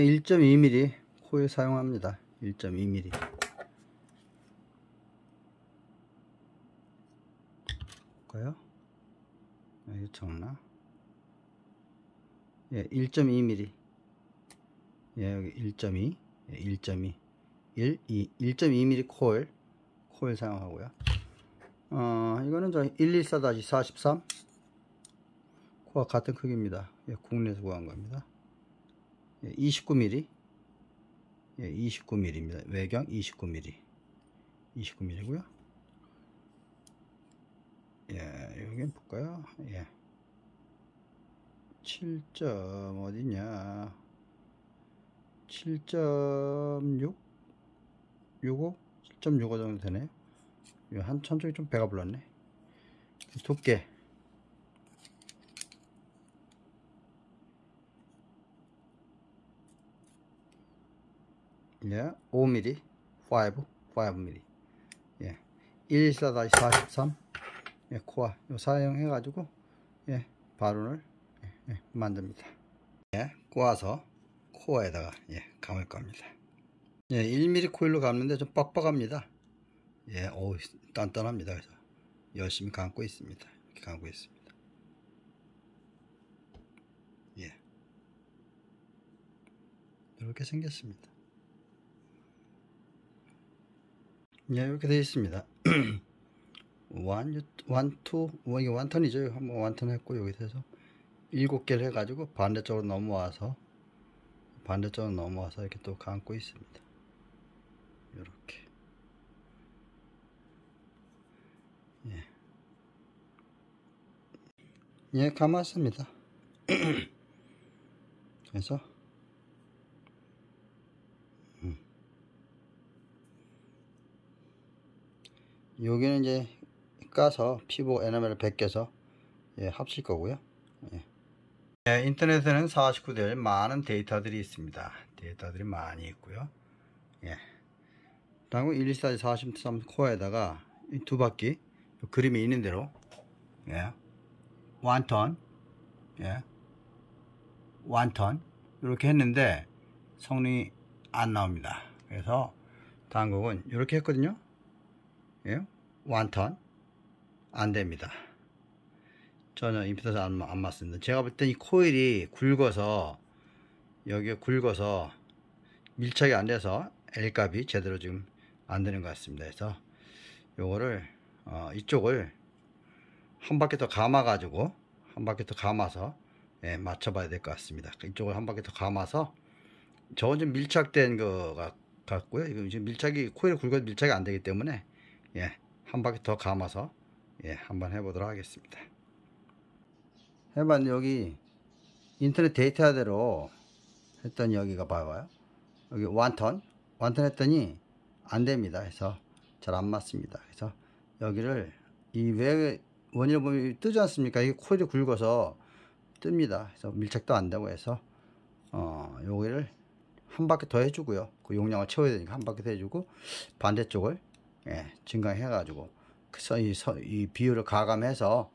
1.2mm 코일 사용합니다. 1.2mm 볼까요? 여기 적나? 예, 1.2mm 예, 여기 1.2 예, 1.2 1, 2, 1.2mm 코일 코일 사용하고요. 어, 이거는 저 114-43 코와 같은 크기입니다. 예, 국내에서 구한 겁니다 예, 29mm 예, 29mm입니다 외경 29mm 29mm고요. 예, 여기 볼까요? 예. 7점 어디냐? 7.6 65 7.65 정도 되네요. 한 천쪽이 좀 배가 불렀네. 두께 예, 5mm 5 5mm 예, 114-43 예, 코아 요 사용해 가지고 예, 바론을 예, 만듭니다. 예, 꼬아서 코어에다가 예, 감을 겁니다. 예, 1mm 코일로 감는데 좀 빡빡합니다. 예, 오 단단합니다. 그래서 열심히 감고 있습니다. 이렇게 감고 있습니다. 예, 이렇게 생겼습니다. 예, 이렇게 되어 있습니다. one, one, two, 이게 one turn이죠. 한번 one turn 했고, 여기서 일곱 개를 해가지고 반대쪽으로 넘어와서 반대쪽으로 넘어와서 이렇게 또 감고 있습니다. 이렇게 예, 예 감았습니다. 그래서 여기는 이제 까서 피부 에나멜을 벗겨서 예, 합칠 거고요. 예. 네, 인터넷에는 49대 많은 데이터들이 있습니다. 데이터들이 많이 있고요. 예. 다음 1, 2, 4, 43 코어에다가 두 바퀴 그림이 있는 대로 예. 완턴 예. 완턴 이렇게 했는데 성능이 안 나옵니다. 그래서 당국은 이렇게 했거든요. 예. 완턴 안 됩니다. 전혀 임피던스 안, 안 맞습니다. 제가 볼 땐 이 코일이 굵어서 여기에 굵어서 밀착이 안 돼서 L값이 제대로 지금 안 되는 것 같습니다. 그래서 요거를 어, 이쪽을 한 바퀴 더 감아 가지고 한 바퀴 더 감아서 예, 맞춰 봐야 될 것 같습니다. 이쪽을 한 바퀴 더 감아서 저건 좀 밀착된 거 같고요. 지금 밀착이 코일 굵어서 밀착이 안 되기 때문에 예, 한 바퀴 더 감아서 예, 한번 해보도록 하겠습니다. 해봤 여기 인터넷 데이터대로 했더니 여기가 봐봐요. 여기 완턴 완턴 했더니 안 됩니다. 그래서 잘 안 맞습니다. 그래서 여기를 이왜 원인을 보면 뜨지 않습니까? 이게 코일이 굵어서 뜹니다. 그래서 밀착도 안 되고 해서 어 여기를 한 바퀴 더 해주고요. 그 용량을 채워야 되니까 한 바퀴 더 해주고 반대쪽을 예, 증강해 가지고 그래서 이, 이 비율을 가감해서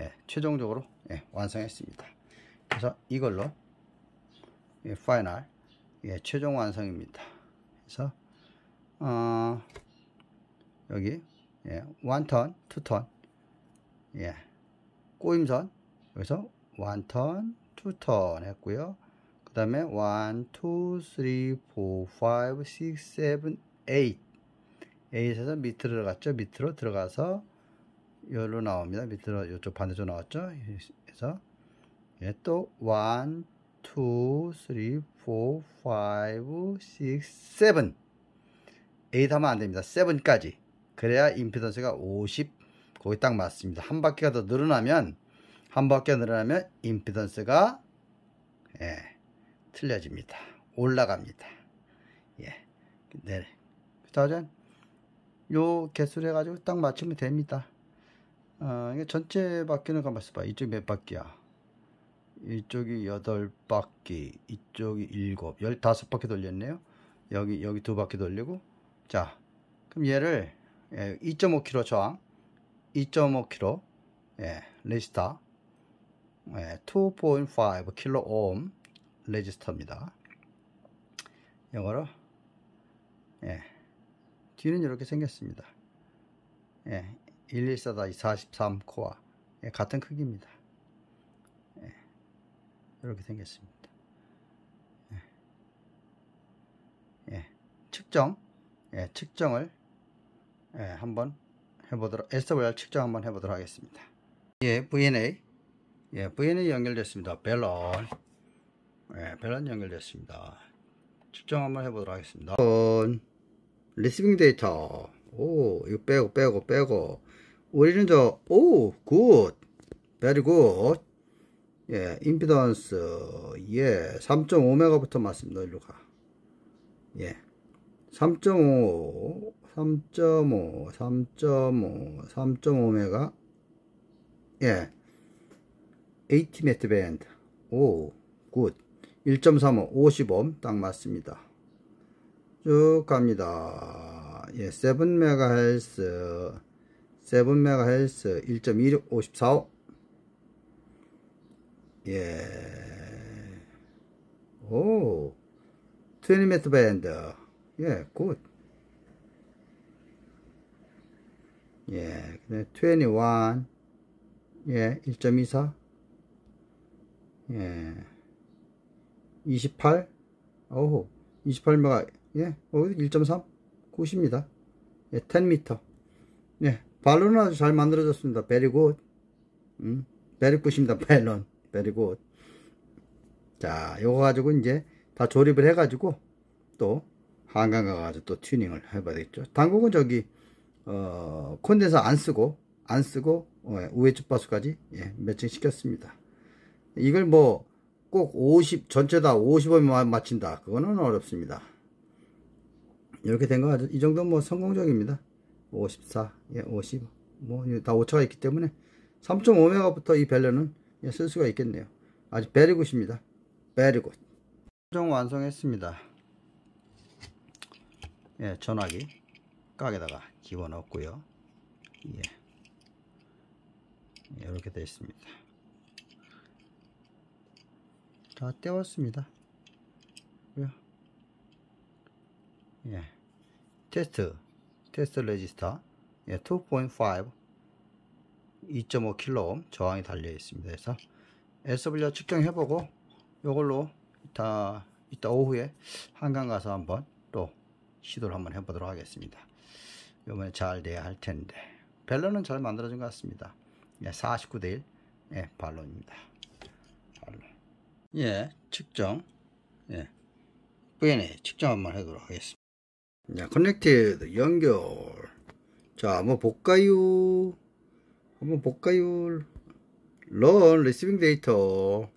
예, 최종적으로 예, 완성했습니다. 그래서 이걸로 예, final 예, 최종 완성입니다. 그래서 어, 여기 예, one turn, two turn 예, 꼬임선 여기서 원턴, 투턴 했고요. 그 다음에 1, 2, 3, 4, 5, 6, 7, 8 8에서 밑으로 들어갔죠. 밑으로 들어가서 여기로 나옵니다. 밑으로 이쪽 반대쪽 나왔죠. 그래서 예, 또 1, 2, 3, 4, 5, 6, 7 8 하면 안됩니다. 7까지 그래야 임피던스가 50 거기 딱 맞습니다. 한 바퀴가 더 늘어나면 한 바퀴가 늘어나면 임피던스가 예, 틀려집니다. 올라갑니다. 예, 네. 그다음 요 개수를 해가지고 딱 맞추면 됩니다. 어, 이게 전체 바퀴는 가만 있어봐. 이쪽 몇 바퀴야? 이쪽이 8바퀴, 이쪽이 7, 15바퀴 돌렸네요. 여기, 여기 두 바퀴 돌리고. 자, 그럼 얘를 2.5kg 예, 저항, 2.5kg, 예, 레지스터, 예, 2.5 kΩ 레지스터입니다. 이거로 예. 뒤는 이렇게 생겼습니다. 예. 114-43 코어 예, 같은 크기입니다. 예. 이렇게 생겼습니다. 예. 예. 측정 예, 측정을 예, 한번 해보도록 SWR 측정 한번 해보도록 하겠습니다. 예, VNA 예, VNA 연결됐습니다. balun 예, balun 연결됐습니다. 측정 한번 해보도록 하겠습니다. receiving data 오 이거 빼고 빼고 빼고 우리는 저오 good very good 예, 임피던스 예, 3.5메가부터 맞습니다. 일로 가. 예. 3.5 3.5 3.5 3.5메가 예. 80미터 밴드 오, good. 1.35 50옴 딱 맞습니다. 쭉 갑니다. 예, 7MHz 7MHz 1.26 54호 예. 오. 20m 밴드. 예, 굿. 예, 근데 21. 예, 1.24. 예. 28. 오호. 28메가. 예, 어, 1.3. good입니다. 예, 10m. 예, balun은 아주 잘 만들어졌습니다. very good. 음, very good입니다. balun. very good 자 요거 가지고 이제 다 조립을 해 가지고 또 한강 가가지고 또 튜닝을 해봐야 겠죠 당국은 저기 어 콘덴서 안 쓰고 안 쓰고 어, 우회 주파수까지 예, 매칭 시켰습니다 이걸 뭐 꼭 50 전체 다 50옴 맞춘다 그거는 어렵습니다 이렇게 된거이 정도 뭐 성공적입니다 54 예, 50 뭐 다 오차가 있기 때문에 3.5메가부터 이 밸런은 예, 쓸 수가 있겠네요. 아주 베리굿입니다. 베리굿. 최종 완성했습니다. 예, 전화기 깍에다가 집어넣었고요. 예. 예, 이렇게 되어 있습니다. 다 떼웠습니다. 예. 테스트, 테스트 레지스터, 예, 2.5 2.5kΩ 저항이 달려 있습니다. 그래서 SW 측정해보고 이걸로 이따, 이따 오후에 한강 가서 한번 또 시도를 한번 해보도록 하겠습니다. 이번에 잘 돼야 할 텐데 벨런은 잘 만들어진 것 같습니다. 예, 49대1 예, balun입니다. balun. 예, 측정. 예, VNA 측정 한번 해보도록 하겠습니다. 자, connected 연결. 자, 뭐 볼까요? 한번 볼까요? run receiving data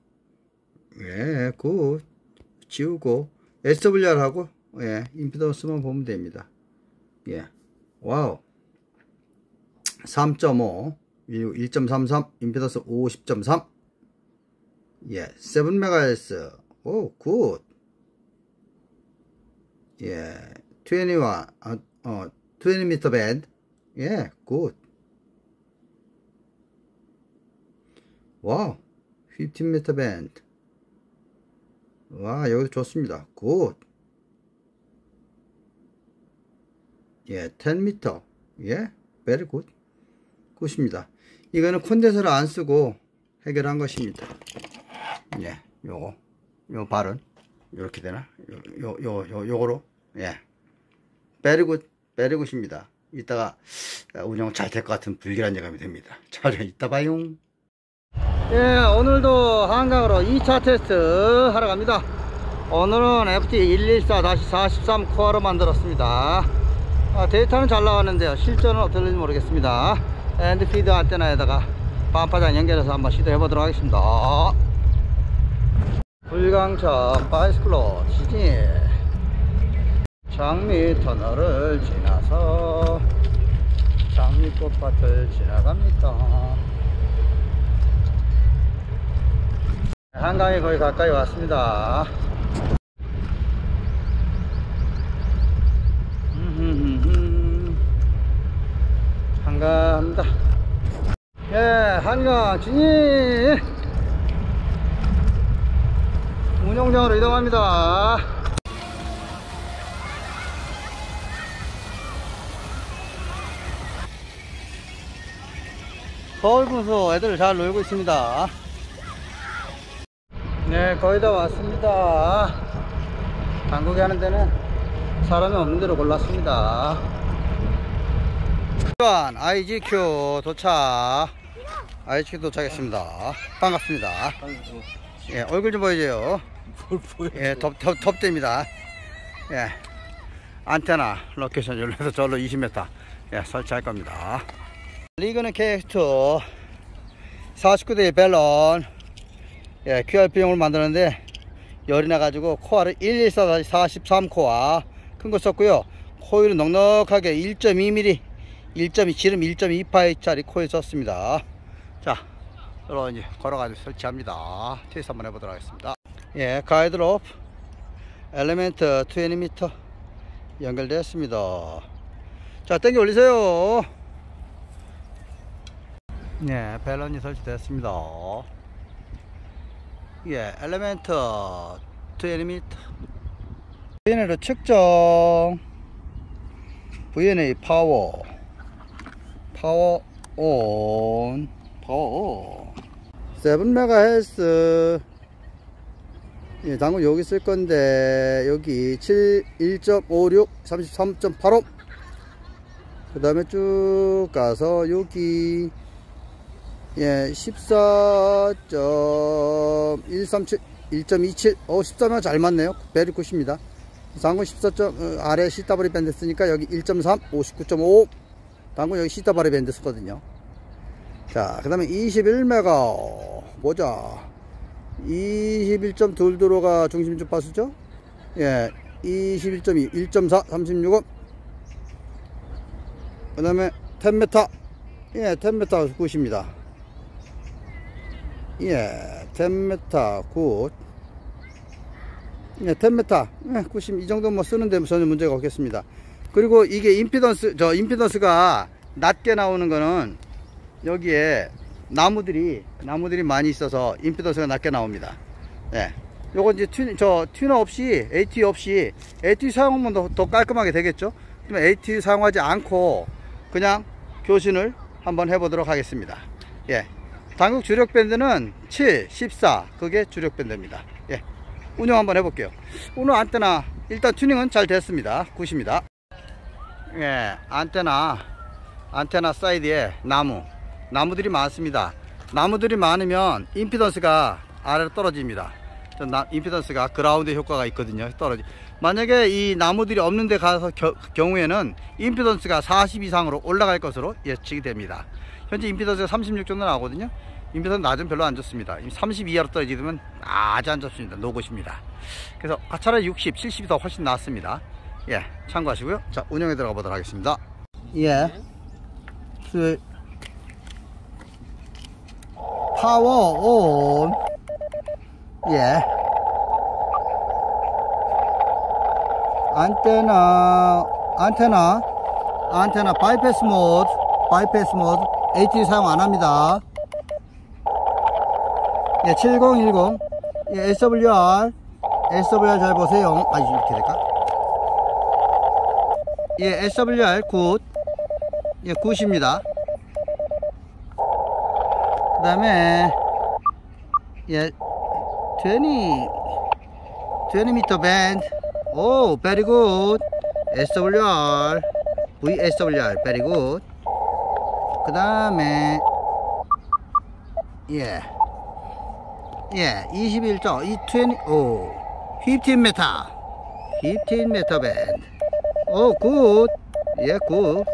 예, good 지우고 SWR 하고 예, 임피던스만 보면 됩니다. 예. 와우. 3.5 1.33 임피던스 50.3 예, 7MHz 오, 굿 예, 21 어, 어 20m 밴드 예, 굿 와, 15m 밴드. 와, 여기도 좋습니다. 굿. 예, 10m. 예, very good. 굿입니다. 이거는 콘덴서를 안 쓰고 해결한 것입니다. 예, 요거, 요 발은 이렇게 되나? 요, 요, 요, 요거로, 예. Very good입니다. 이따가 운영 잘 될 것 같은 불길한 예감이 됩니다. 자, 이따 봐요. 예 오늘도 한강으로 2차 테스트 하러 갑니다 오늘은 FT114-43 코어로 만들었습니다 아, 데이터는 잘 나왔는데요 실전은 어떨지 모르겠습니다 end-fed 안테나에다가 반파장 연결해서 한번 시도해 보도록 하겠습니다 불광천 bicycle로 지진 장미 터널을 지나서 장미꽃밭을 지나갑니다. 한강에 거의 가까이 왔습니다. 한강합니다. 예 한강 진입! 운영장으로 이동합니다 거울 분수 애들 잘 놀고 있습니다. 네, 거의 다 왔습니다. 당구기 하는 데는 사람이 없는 데로 골랐습니다. 또한 IGQ 도착. IGQ 도착했습니다. 반갑습니다. 예, 얼굴 좀 보여줘요. 예, 덥, 덥, 덥대입니다. 예. 안테나 로케이션 열려서 절로 20m 예, 설치할 겁니다. 리그는 KX2 49대 벨런 예, QRP용을 만드는데 열이 나가지고 코어를 114-43 코어 큰 거 썼고요. 코일은 넉넉하게 1.2mm 1.2 지름 1.2파이짜리 코일 썼습니다. 자, 여러 이제 걸어가지고 설치합니다. 테스트 한번 해보도록 하겠습니다. 예, 가이드롭 element 20m 연결되었습니다. 자, 땡겨 올리세요. 네, balun이 설치됐습니다. 예, element 20m VNA 측정. VNA power. power on power on 7MHz 예, 당근 여기 쓸 건데 여기 7 1.56 33.85그 다음에 쭉 가서 여기 예, 14.137 1.27 어, 14면 잘 맞네요. 베리 굿입니다. 당근 14. 어, 아래 CW 밴드 쓰니까 여기 1.3 59.5 당국 여기 CW 밴드 쓰거든요. 자 그 다음에 21메가. 보자. 21.2 정도가 중심 주파수죠? 예 21.2 1.4 36옴 그 다음에 10m 예 10m good입니다 예 10m good 예, 10m 예, 90, 이 정도 뭐 쓰는데 전혀 문제가 없겠습니다 그리고 이게 임피던스 저 임피던스가 낮게 나오는 거는 여기에 나무들이 나무들이 많이 있어서 임피던스가 낮게 나옵니다. 예. 요건 이제 튜, 저 튜너 없이 AT 없이 AT 사용하면 더, 더 깔끔하게 되겠죠. 그러면 AT 사용하지 않고 그냥 교신을 한번 해보도록 하겠습니다. 예. 당국 주력 밴드는 7, 14 그게 주력 밴드입니다. 예. 운영 한번 해볼게요. 오늘 안테나 일단 튜닝은 잘 됐습니다. good입니다. 예, 안테나 안테나 사이드에 나무 나무들이 많습니다. 나무들이 많으면 임피던스가 아래로 떨어집니다. 나, 임피던스가 그라운드 효과가 있거든요. 떨어지. 만약에 이 나무들이 없는 데 가서 겨, 경우에는 임피던스가 40 이상으로 올라갈 것으로 예측이 됩니다. 현재 임피던스가 36 정도 나오거든요. 임피던스 낮은 별로 안 좋습니다. 30 이하로 떨어지면 아주 안 좋습니다. no good입니다. 그래서 차라리 60, 70이 더 훨씬 낫습니다. 예, 참고하시고요. 자, 운영에 들어가 보도록 하겠습니다. 예. 그 power on. 예. 안테나, 안테나, 안테나 bypass mode, 바이패스 모드, AT 사용 안 합니다. 예, 7010, 예, SWR, SWR 잘 보세요. 아, 이렇게 될까? 예, SWR 굿. 예, 굿입니다. 그 다음에 예 20, 20m 밴드 오 very good SWR VSWR very good 그 다음에 예 예, 21점, 20, 오, 15m, 15m 밴드. 오, 굿. 예, 굿.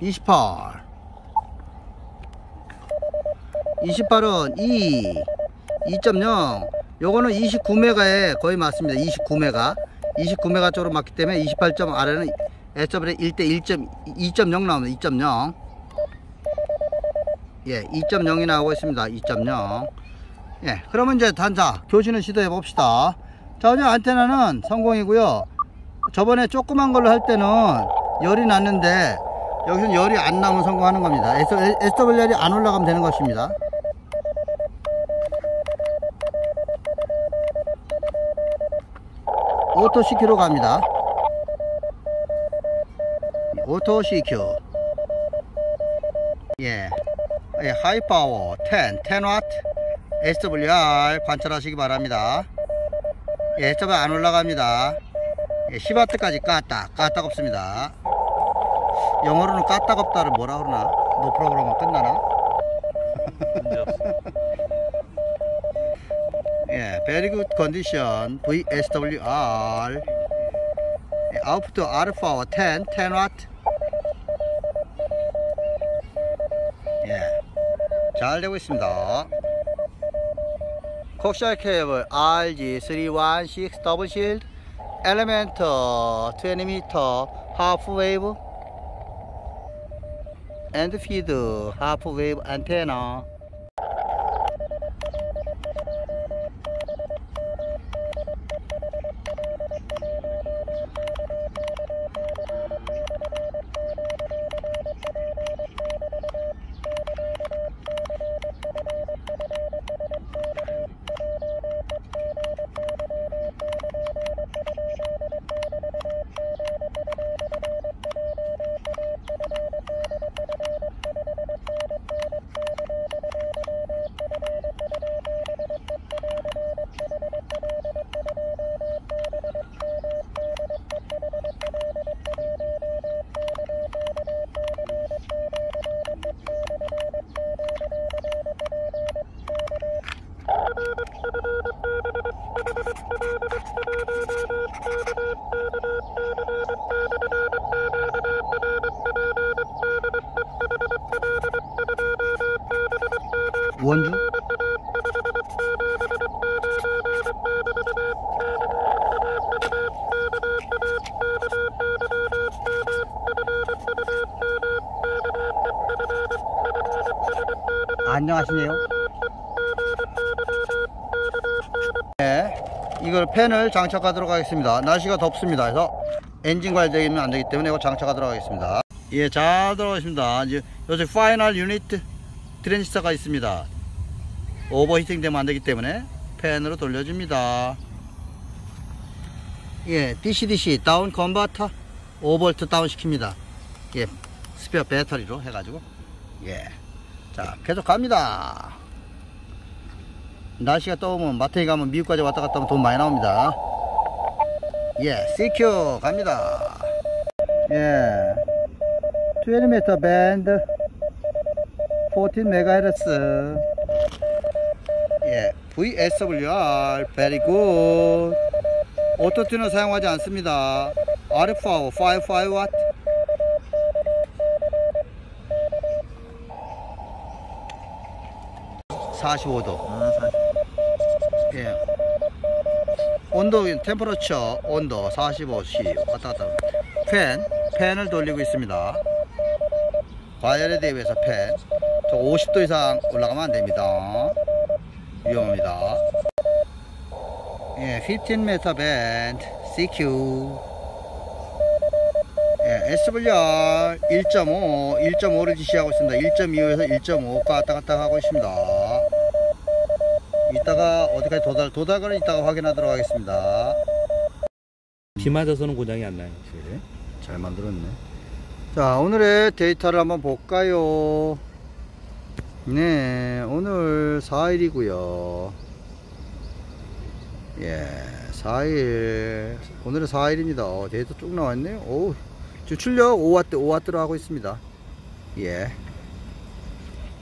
28 28은 2 2.0 요거는 29메가에 거의 맞습니다 29메가 29메가 쪽으로 맞기 때문에 28점 아래는 S점에 1대 1.2.0 나옵니다 2.0 예, 2.0이 나오고 있습니다 2.0 예, 그러면 이제 단자 교신을 시도해 봅시다. 자 이제 안테나는 성공이고요. 저번에 조그만 걸로 할 때는 열이 났는데 여기서 열이 안 나면 성공하는 겁니다. SWR이 안 올라가면 되는 것입니다. auto CQ로 갑니다 auto CQ 예, high power 10, 10W SWR 관찰하시기 바랍니다. 예, SWR 안 올라갑니다. 예, 10W까지 까딱, 까딱 없습니다. 영어로는 까딱 없다를 뭐라 그러나? no problem은 끝나나? 예, very good condition VSWR 예, 알파 10, 10W 예, 잘 되고 있습니다. coaxial 케이블 RG316 double shield element 20m half wave end fed half wave 안테나 원주? 안녕하시네요. 네, 이걸 팬을 장착하도록 하겠습니다. 날씨가 덥습니다. 그래서 엔진 관리되면 안되기 때문에 이거 장착하도록 하겠습니다. 예 잘 들어가겠습니다. 이제 요새 final unit 트랜지스터가 있습니다 overheating 되면 안되기 때문에 팬으로 돌려줍니다. 예 DCDC down converter 5V 다운 시킵니다. 예 스페어 배터리로 해가지고. 예 자 계속 갑니다. 날씨가 더우면 마트에 가면 미국까지 왔다 갔다 하면 돈 많이 나옵니다. 예 CQ 갑니다. 예 20m 밴드 14MHz 예, VSWR very good 오토튠을 사용하지 않습니다 RF 55W 45도 예. 온도 템퍼러처 온도 45C 왔다 갔다 팬 팬을 돌리고 있습니다 과열에 대비해서 팬. 저 50도 이상 올라가면 안 됩니다. 위험합니다. 예, 15m 밴드 CQ 예, SWR 1.5 1.5를 지시하고 있습니다 1.25에서 1.5 왔다 갔다 하고 있습니다 이따가 어디까지 도달 도달을 이따가 확인하도록 하겠습니다 비 맞아서는 고장이 안 나요. 그래? 잘 만들었네. 자, 오늘의 데이터를 한번 볼까요? 네, 오늘 4일이고요. 예, 4일. 오늘은 4일입니다. 어, 데이터 쭉 나왔네요. 오, 지금 출력 5W, 5W로 하고 있습니다. 예.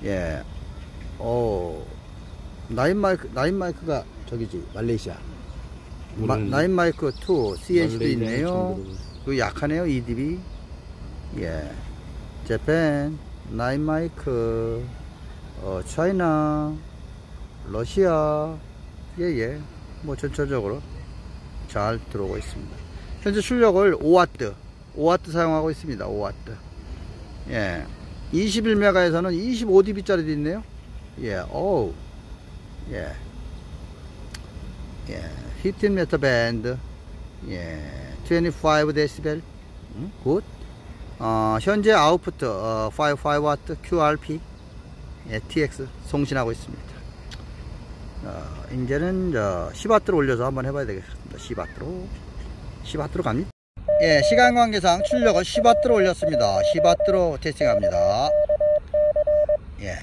예. 오, 나인 마이크, 나인 마이크가 저기지, 말레이시아. 마, 나인 마이크 2, CH도 있네요. 그 약하네요, EDB. 예. 재팬, 나인 마이크, 어, 차이나, 러시아, 예, 예. 뭐 전체적으로 잘 들어오고 있습니다. 현재 출력을 5W, 5W 사용하고 있습니다. 5W. 예. 21메가에서는 25dB짜리도 있네요. 예, 어우. 예. 예. 15m 밴드. 예. 25dB. 음, good. 어, 현재 아웃풋 어, 55W QRP 예, TX 송신하고 있습니다. 어, 이제는 저 10W로 올려서 한번 해봐야 되겠습니다. 10W로 10W로 갑니다. 예, 시간 관계상 출력을 10W로 올렸습니다. 10W로 테스팅합니다. 예.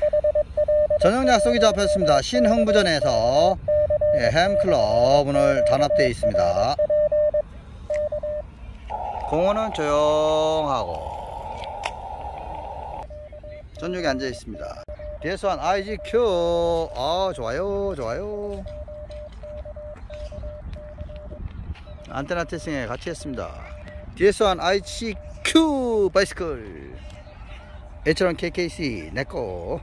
저녁 약속이 잡혔습니다. 신흥부전에서 예, 햄클럽 오늘 단합되어 있습니다. 공원은 조용하고 전역에 앉아 있습니다. 대수한 IGQ 아 좋아요 좋아요. 안테나 테스팅에 같이 했습니다. DS한 IGQ 바이스클. H1 KKC 내꺼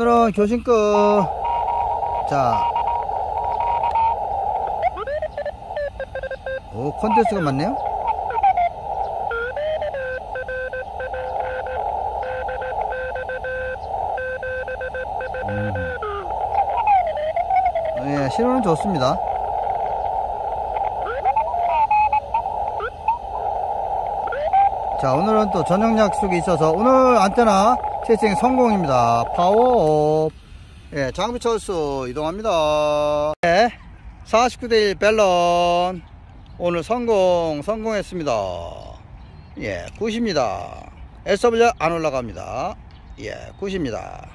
오늘은 교신 끝. 자. 오 콘텐츠가 많네요. 음. 예, 신호는 좋습니다. 자 오늘은 또 저녁 약속이 있어서 오늘 안테나 testing 성공입니다. 파워업. 예, 장비 철수 이동합니다. 예, 49대1 balun. 오늘 성공 성공했습니다. 예 good입니다. SWR 안 올라갑니다. 예 good입니다.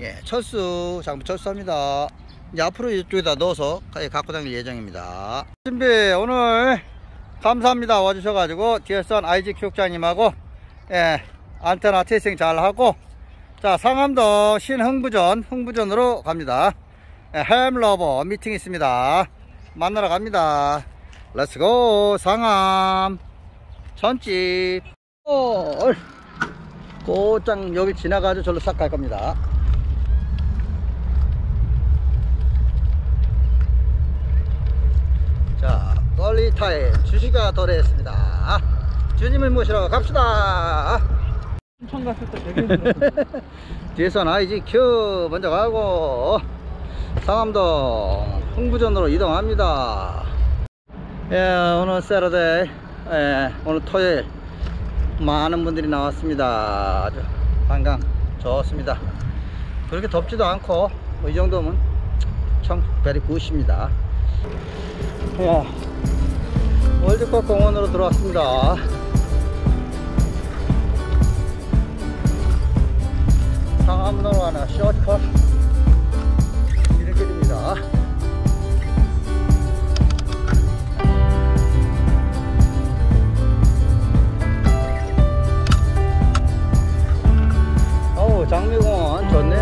예 철수 장비 철수합니다. 이제 앞으로 이쪽에다 넣어서 갖고 다닐 예정입니다. 준비 오늘 감사합니다. 와주셔가지고 디에선 IG 교육장님하고 예, 안테나 테스팅 잘하고 자 상암도 신흥부전 흥부전으로 갑니다. 예, 햄러버 미팅 있습니다. 만나러 갑니다. 렛츠고 상암. 전집. 올 곧장 여기 지나가지고 절로 싹 갈 겁니다. 자 널리타임 주시가 도래했습니다. 주님을 모시러 갑시다 춘천 갔을 때 되게 힘들었어. 뒤에선 IGQ 먼저 가고 상암동 흥부전으로 이동합니다. 예 오늘 세러데이 예, 오늘 토요일 많은 분들이 나왔습니다. 아주 한강 좋습니다. 그렇게 덥지도 않고 뭐 이 정도면 참 베리 굿입니다. 예, 월드컵 공원으로 들어왔습니다 상암로로 가는 쇼트컷 지름길입니다. 어우 장미공원 좋네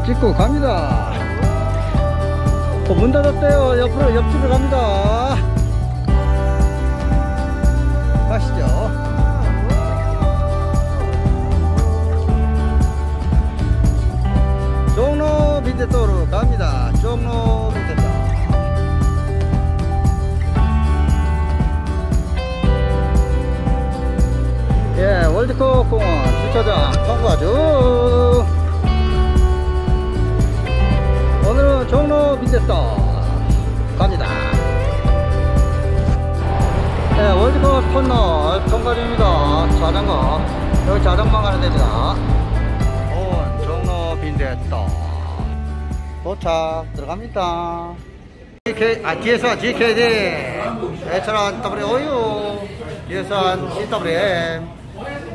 찍고 갑니다. 어, 문 닫았대요. 옆으로 옆집에 갑니다. 가시죠. 종로 빈대도로 갑니다. 종로 빈대도. 예 월드컵 공원 주차장 참고하죠. 오늘은 종로 빈대서 갑니다. 네, 월드컵 터널 청과주입니다. 자전거 여기 자전거만 가는 데입니다. 온 종로 빈대서 도착 들어갑니다. GK, 아 뒤에서 GKD 애처럼 WOU 뒤에선 CWM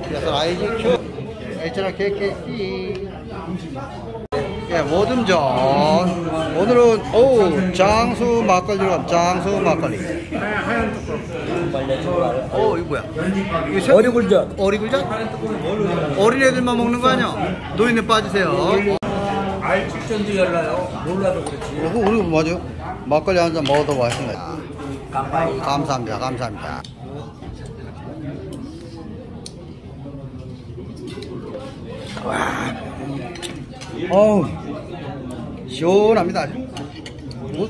뒤에선 IGQ 애처럼 KKC 예, 모듬전 오늘은 오 장수 막걸리로 감 장수 막걸리 오 이거 뭐야 이거 새- 어리굴젓 어리굴젓? 어린애들만 먹는 거 아니야? 노인네 빠지세요 알직전도 열나요? 몰라도 그렇지 그리고 우리 뭐죠? 막걸리 한 잔 먹어도 맛있는 거야 깜빡이 감사합니다. 감사합니다. 와, 어우, 시원합니다. 아주. 굿.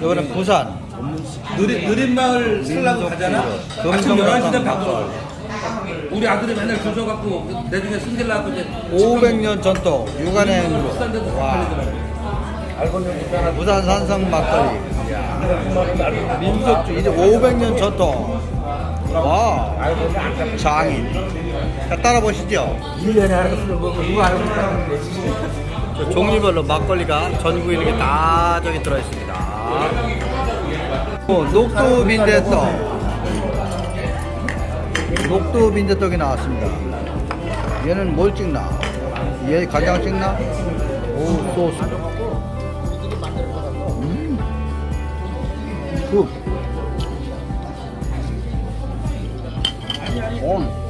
이거는 부산. 느린, 느린마을 살라고 가잖아 아침 금성 11시에 가서. 바꿔 우리 아들이 맨날 줄 서갖고 내중에 승질나고 이제 500년 전통 육안행 알고 있는 부산 산성 막걸리. 민속주 이제 500년 전통. 와, 장인. 자, 따라 보시죠. 1년에 하나 술을 먹고 누가 알고 저 종류별로 막걸리가 전국에 이렇게 다 저기 들어있습니다. 어, 녹두 빈대떡. 녹두 빈대떡이 나왔습니다. 얘는 뭘 찍나? 얘 간장 찍나? 오, 소스. 음. 굿. 온.